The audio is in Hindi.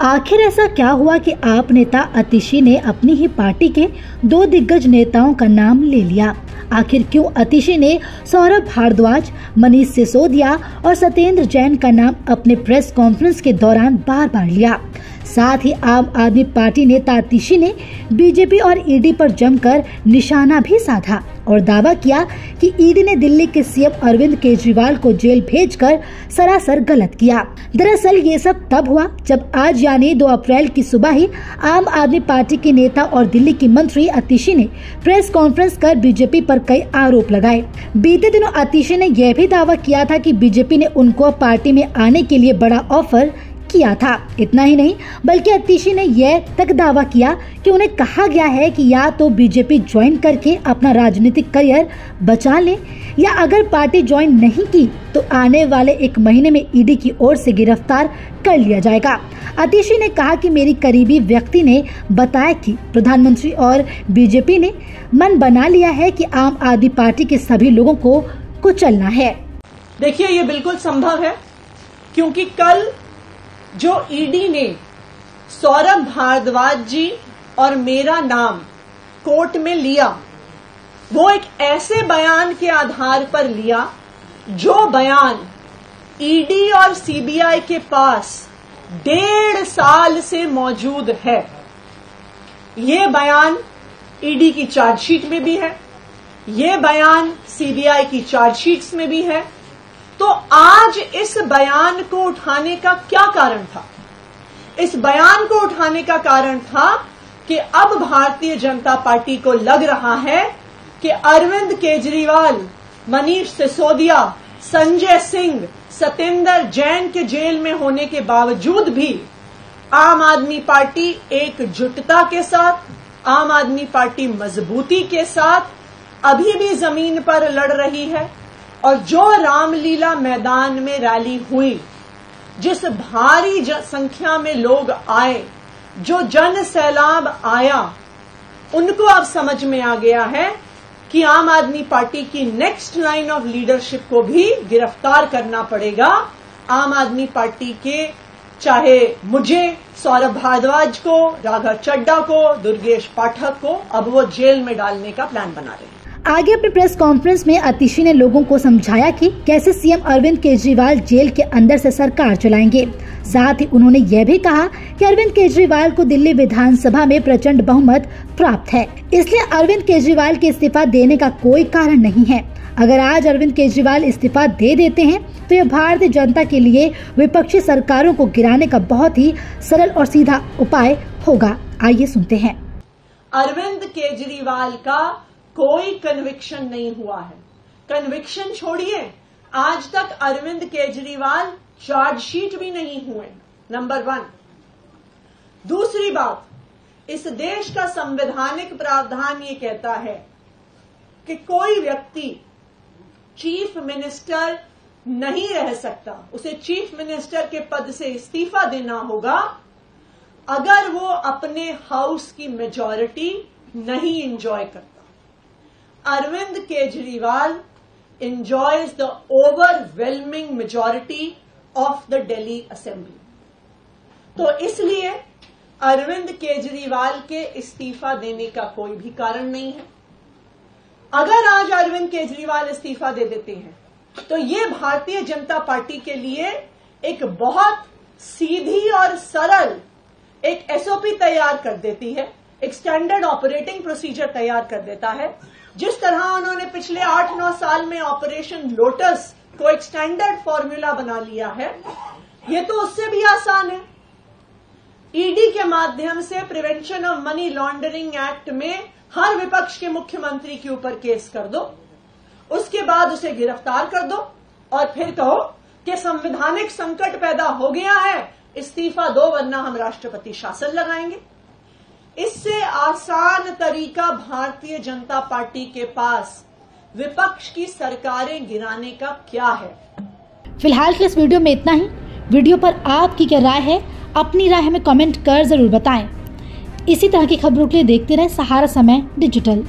आखिर ऐसा क्या हुआ कि आप नेता अतिशी ने अपनी ही पार्टी के दो दिग्गज नेताओं का नाम ले लिया? आखिर क्यों अतिशी ने सौरभ भारद्वाज, मनीष सिसोदिया और सत्येंद्र जैन का नाम अपने प्रेस कॉन्फ्रेंस के दौरान बार बार लिया? साथ ही आम आदमी पार्टी नेता अतिशी ने बीजेपी और ईडी पर जमकर निशाना भी साधा और दावा किया कि ईडी ने दिल्ली के सीएम अरविंद केजरीवाल को जेल भेजकर सरासर गलत किया। दरअसल ये सब तब हुआ जब आज यानी 2 अप्रैल की सुबह ही आम आदमी पार्टी के नेता और दिल्ली की मंत्री अतिशी ने प्रेस कॉन्फ्रेंस कर बीजेपी पर कई आरोप लगाए। बीते दिनों अतिशी ने यह भी दावा किया था कि बीजेपी ने उनको पार्टी में आने के लिए बड़ा ऑफ़र किया था। इतना ही नहीं, बल्कि अतिशी ने यह तक दावा किया कि उन्हें कहा गया है कि या तो बीजेपी ज्वाइन करके अपना राजनीतिक करियर बचा ले, या अगर पार्टी ज्वाइन नहीं की तो आने वाले एक महीने में ईडी की ओर से गिरफ़्तार कर लिया जाएगा। अतिशी ने कहा कि मेरी करीबी व्यक्ति ने बताया कि प्रधानमंत्री और बीजेपी ने मन बना लिया है कि आम आदमी पार्टी के सभी लोगों को कुचलना है। देखिए, ये बिल्कुल संभव है, क्योंकि कल जो ईडी ने सौरभ भारद्वाज जी और मेरा नाम कोर्ट में लिया, वो एक ऐसे बयान के आधार पर लिया, जो बयान ईडी और सीबीआई के पास डेढ़ साल से मौजूद है। ये बयान ईडी की चार्जशीट में भी है, ये बयान सीबीआई की चार्जशीट्स में भी है तो आज इस बयान को उठाने का क्या कारण था? इस बयान को उठाने का कारण था कि अब भारतीय जनता पार्टी को लग रहा है कि अरविंद केजरीवाल, मनीष सिसोदिया, संजय सिंह सत्येंद्र जैन के जेल में होने के बावजूद भी आम आदमी पार्टी एकजुटता के साथ, आम आदमी पार्टी मजबूती के साथ अभी भी ज़मीन पर लड़ रही है। और जो रामलीला मैदान में रैली हुई, जिस भारी संख्या में लोग आए, जो जन सैलाब आया, उनको अब समझ में आ गया है कि आम आदमी पार्टी की नेक्स्ट लाइन ऑफ़ लीडरशिप को भी गिरफ़्तार करना पड़ेगा। आम आदमी पार्टी के, चाहे मुझे, सौरभ भारद्वाज को, राघव चड्डा को, दुर्गेश पाठक को, अब वो जेल में डालने का प्लान बना रहे हैं। आगे अपने प्रेस कॉन्फ्रेंस में अतिशी ने लोगों को समझाया कि कैसे सीएम अरविंद केजरीवाल जेल के अंदर से सरकार चलाएँगे। साथ ही उन्होंने यह भी कहा कि अरविंद केजरीवाल को दिल्ली विधानसभा में प्रचंड बहुमत प्राप्त है। इसलिए अरविंद केजरीवाल के इस्तीफा देने का कोई कारण नहीं है। अगर आज अरविंद केजरीवाल इस्तीफा दे देते हैं तो यह भारतीय जनता के लिए विपक्षी सरकारों को गिराने का बहुत ही सरल और सीधा उपाय होगा। आइए सुनते हैं। अरविंद केजरीवाल का कोई कन्विक्शन नहीं हुआ है। कन्विक्शन छोड़िए। आज तक अरविंद केजरीवाल चार्जशीट भी नहीं हुए। नंबर वन दूसरी बात, इस देश का संवैधानिक प्रावधान ये कहता है कि कोई व्यक्ति चीफ मिनिस्टर नहीं रह सकता। उसे चीफ मिनिस्टर के पद से इस्तीफा देना होगा। अगर वो अपने हाउस की मेजॉरिटी नहीं एंजॉय करता। Arvind Kejriwal enjoys the overwhelming majority of the Delhi Assembly. तो इसलिए अरविंद केजरीवाल के इस्तीफा देने का कोई भी कारण नहीं है अगर आज अरविंद केजरीवाल इस्तीफा दे देते हैं तो ये भारतीय जनता पार्टी के लिए एक बहुत सीधी और सरल एक एसओपी तैयार कर देती है, एक स्टैंडर्ड ऑपरेटिंग प्रोसीजर तैयार कर देता है जिस तरह उन्होंने पिछले आठ नौ साल में ऑपरेशन लोटस को एक स्टैंडर्ड फॉर्मूला बना लिया है, ये तो उससे भी आसान है। ईडी के माध्यम से prevention of money laundering act में हर विपक्ष के मुख्यमंत्री के ऊपर केस कर दो, उसके बाद उसे गिरफ़्तार कर दो, और फिर कहो कि संवैधानिक संकट पैदा हो गया है, इस्तीफा दो वरना हम राष्ट्रपति शासन लगाएँगे। इससे आसान तरीका भारतीय जनता पार्टी के पास विपक्ष की सरकारें गिराने का क्या है? फ़िलहाल के इस वीडियो में इतना ही। वीडियो पर आपकी क्या राय है, अपनी राय हमें कमेंट कर ज़रूर बताएँ। इसी तरह की खबरों के लिए देखते रहें सहारा समय डिजिटल।